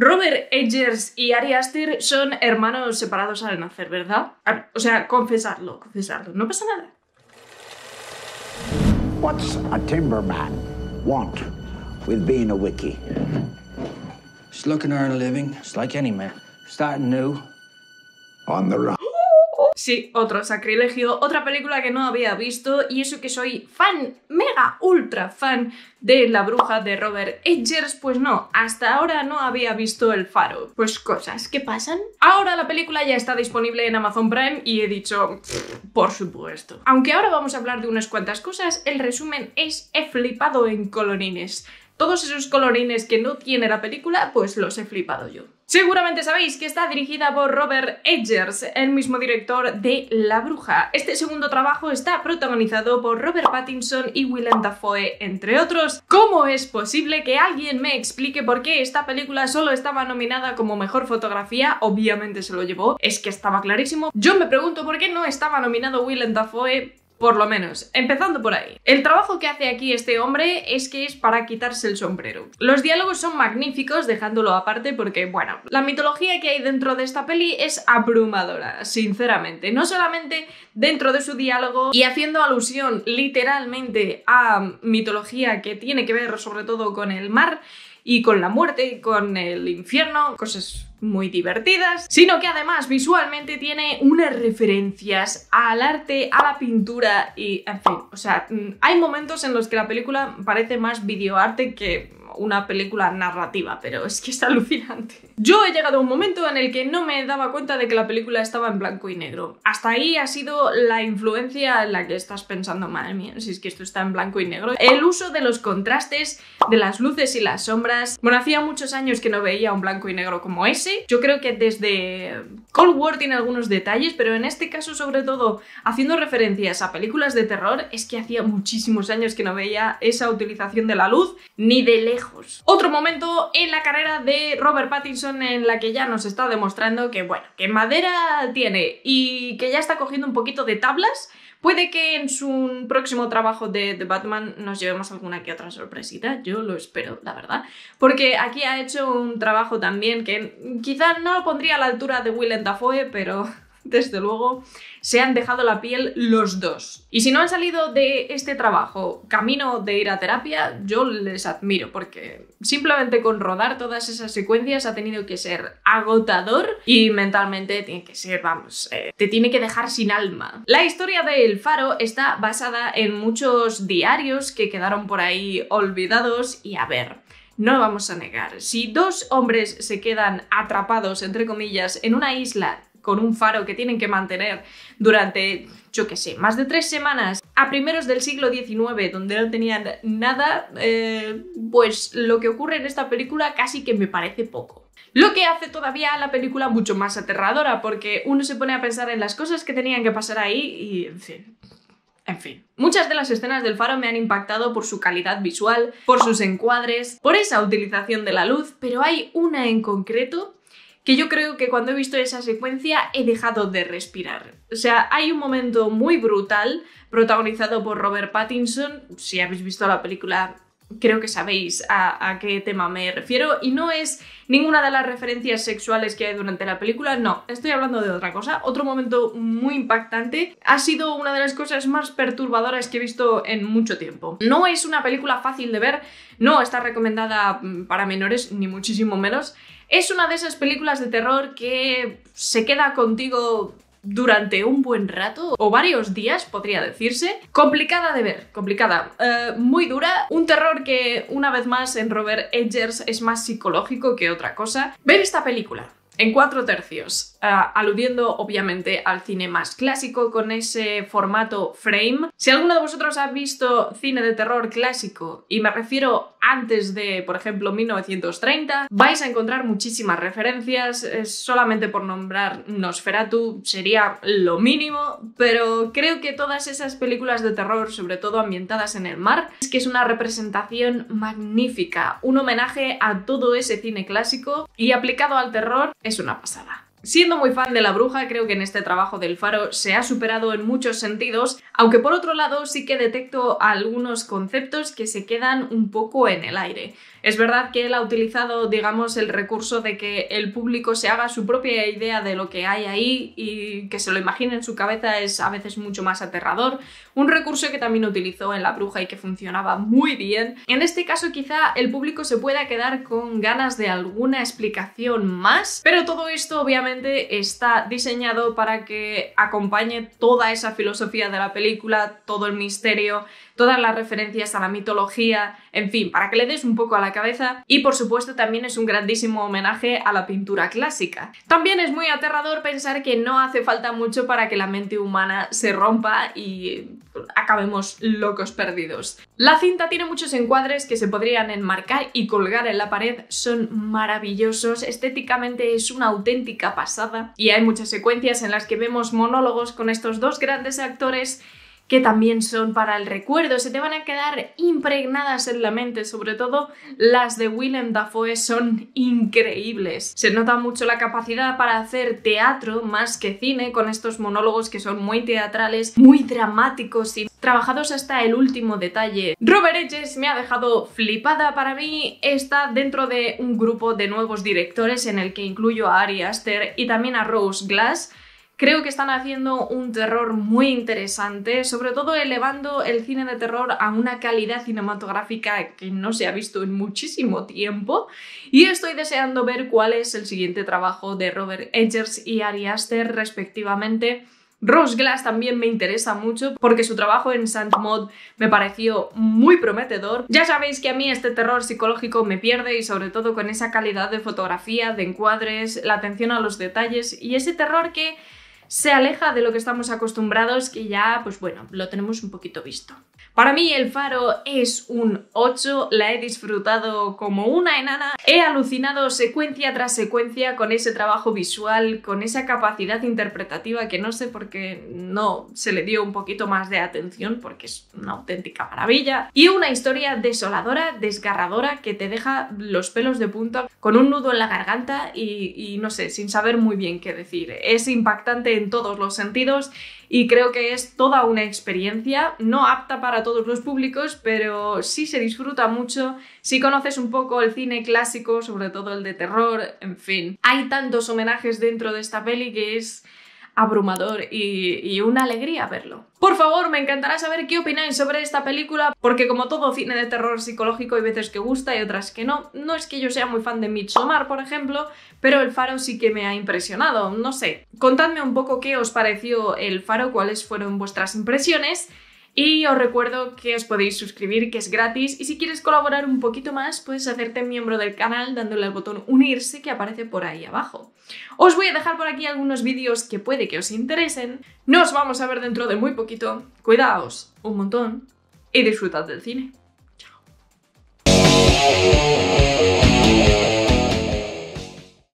Robert Edgers y Ari Aster son hermanos separados al nacer, ¿verdad? O sea, confesarlo, confesarlo. No pasa nada. What's a timberman want with being a wiki? Just looking to earn a living, just like any man. Starting new. On the run. Sí, otro sacrilegio, otra película que no había visto y eso que soy fan, mega ultra fan de La Bruja de Robert Edgers, pues no, hasta ahora no había visto El Faro. Pues cosas que pasan. Ahora la película ya está disponible en Amazon Prime y he dicho, por supuesto. Aunque ahora vamos a hablar de unas cuantas cosas, el resumen es he flipado en colorines. Todos esos colorines que no tiene la película, pues los he flipado yo. Seguramente sabéis que está dirigida por Robert Edgers, el mismo director de La Bruja. Este segundo trabajo está protagonizado por Robert Pattinson y Willem Dafoe, entre otros. ¿Cómo es posible que alguien me explique por qué esta película solo estaba nominada como mejor fotografía? Obviamente se lo llevó, es que estaba clarísimo. Yo me pregunto por qué no estaba nominado Willem Dafoe por lo menos, empezando por ahí. El trabajo que hace aquí este hombre es que es para quitarse el sombrero. Los diálogos son magníficos, dejándolo aparte porque, bueno, la mitología que hay dentro de esta peli es abrumadora, sinceramente. No solamente dentro de su diálogo y haciendo alusión literalmente a mitología que tiene que ver sobre todo con el mar, y con la muerte, con el infierno, cosas muy divertidas, sino que además visualmente tiene unas referencias al arte, a la pintura y, en fin, o sea, mm, hay momentos en los que la película parece más videoarte que una película narrativa, pero es que es alucinante. Yo he llegado a un momento en el que no me daba cuenta de que la película estaba en blanco y negro. Hasta ahí ha sido la influencia en la que estás pensando, madre mía, si es que esto está en blanco y negro. El uso de los contrastes, de las luces y las sombras. Bueno, hacía muchos años que no veía un blanco y negro como ese. Yo creo que desde Cold War tiene algunos detalles, pero en este caso sobre todo haciendo referencias a películas de terror, es que hacía muchísimos años que no veía esa utilización de la luz ni de lejos otro momento en la carrera de Robert Pattinson en la que ya nos está demostrando que, bueno, que madera tiene y que ya está cogiendo un poquito de tablas. Puede que en su próximo trabajo de The Batman nos llevemos alguna que otra sorpresita, yo lo espero, la verdad. Porque aquí ha hecho un trabajo también que quizá no lo pondría a la altura de Willem Dafoe, pero desde luego, se han dejado la piel los dos. Y si no han salido de este trabajo camino de ir a terapia, yo les admiro porque simplemente con rodar todas esas secuencias ha tenido que ser agotador y mentalmente tiene que ser, vamos, eh, te tiene que dejar sin alma. La historia de El Faro está basada en muchos diarios que quedaron por ahí olvidados y a ver, no vamos a negar. Si dos hombres se quedan atrapados, entre comillas, en una isla con un faro que tienen que mantener durante, yo qué sé, más de tres semanas a primeros del siglo XIX, donde no tenían nada, eh, pues lo que ocurre en esta película casi que me parece poco. Lo que hace todavía a la película mucho más aterradora, porque uno se pone a pensar en las cosas que tenían que pasar ahí y, en fin, en fin, muchas de las escenas del faro me han impactado por su calidad visual, por sus encuadres, por esa utilización de la luz, pero hay una en concreto que yo creo que cuando he visto esa secuencia he dejado de respirar. O sea, hay un momento muy brutal protagonizado por Robert Pattinson. Si habéis visto la película, creo que sabéis a, qué tema me refiero. Y no es ninguna de las referencias sexuales que hay durante la película, no, estoy hablando de otra cosa. Otro momento muy impactante. Ha sido una de las cosas más perturbadoras que he visto en mucho tiempo. No es una película fácil de ver, no está recomendada mm, para menores, ni muchísimo menos. Es una de esas películas de terror que se queda contigo durante un buen rato o varios días, podría decirse. Complicada de ver, complicada, eh, muy dura. Un terror que, una vez más, en Robert Edgers es más psicológico que otra cosa. Ver esta película en cuatro tercios, eh, aludiendo obviamente al cine más clásico con ese formato frame. Si alguno de vosotros ha visto cine de terror clásico, y me refiero antes de, por ejemplo, 1930, vais a encontrar muchísimas referencias, solamente por nombrar Nosferatu sería lo mínimo, pero creo que todas esas películas de terror, sobre todo ambientadas en el mar, es que es una representación magnífica, un homenaje a todo ese cine clásico y aplicado al terror es una pasada. Siendo muy fan de La Bruja, creo que en este trabajo del Faro se ha superado en muchos sentidos, aunque por otro lado sí que detecto algunos conceptos que se quedan un poco en el aire. Es verdad que él ha utilizado, digamos, el recurso de que el público se haga su propia idea de lo que hay ahí y que se lo imagine en su cabeza es a veces mucho más aterrador. Un recurso que también utilizó en La Bruja y que funcionaba muy bien. En este caso quizá el público se pueda quedar con ganas de alguna explicación más, pero todo esto obviamente está diseñado para que acompañe toda esa filosofía de la película, todo el misterio, todas las referencias a la mitología, en fin, para que le des un poco a la cabeza y por supuesto también es un grandísimo homenaje a la pintura clásica. También es muy aterrador pensar que no hace falta mucho para que la mente humana se rompa y acabemos locos perdidos. La cinta tiene muchos encuadres que se podrían enmarcar y colgar en la pared, son maravillosos, estéticamente es una auténtica pasada y hay muchas secuencias en las que vemos monólogos con estos dos grandes actores que también son para el recuerdo, se te van a quedar impregnadas en la mente, sobre todo las de Willem Dafoe son increíbles. Se nota mucho la capacidad para hacer teatro más que cine con estos monólogos que son muy teatrales, muy dramáticos y trabajados hasta el último detalle. Robert Edges me ha dejado flipada para mí, está dentro de un grupo de nuevos directores en el que incluyo a Ari Aster y también a Rose Glass, Creo que están haciendo un terror muy interesante, sobre todo elevando el cine de terror a una calidad cinematográfica que no se ha visto en muchísimo tiempo. Y estoy deseando ver cuál es el siguiente trabajo de Robert Edgers y Ari Aster respectivamente. Rose Glass también me interesa mucho porque su trabajo en Sant Mod me pareció muy prometedor. Ya sabéis que a mí este terror psicológico me pierde y sobre todo con esa calidad de fotografía, de encuadres, la atención a los detalles y ese terror que se aleja de lo que estamos acostumbrados, que ya, pues bueno, lo tenemos un poquito visto. Para mí El Faro es un 8, la he disfrutado como una enana, he alucinado secuencia tras secuencia con ese trabajo visual, con esa capacidad interpretativa que no sé por qué no se le dio un poquito más de atención porque es una auténtica maravilla, y una historia desoladora, desgarradora, que te deja los pelos de punta con un nudo en la garganta y, y no sé, sin saber muy bien qué decir. Es impactante en todos los sentidos y creo que es toda una experiencia, no apta para todos los públicos, pero sí se disfruta mucho si conoces un poco el cine clásico, sobre todo el de terror, en fin. Hay tantos homenajes dentro de esta peli que es abrumador y, una alegría verlo. Por favor, me encantará saber qué opináis sobre esta película, porque como todo cine de terror psicológico hay veces que gusta y otras que no. No es que yo sea muy fan de Midsommar, por ejemplo, pero El Faro sí que me ha impresionado, no sé. Contadme un poco qué os pareció El Faro, cuáles fueron vuestras impresiones y os recuerdo que os podéis suscribir, que es gratis, y si quieres colaborar un poquito más, puedes hacerte miembro del canal dándole al botón unirse que aparece por ahí abajo. Os voy a dejar por aquí algunos vídeos que puede que os interesen. Nos vamos a ver dentro de muy poquito. Cuidaos un montón y disfrutad del cine. Chao.